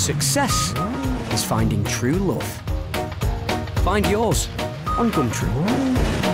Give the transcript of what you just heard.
Success is finding true love. Find yours on Gumtree.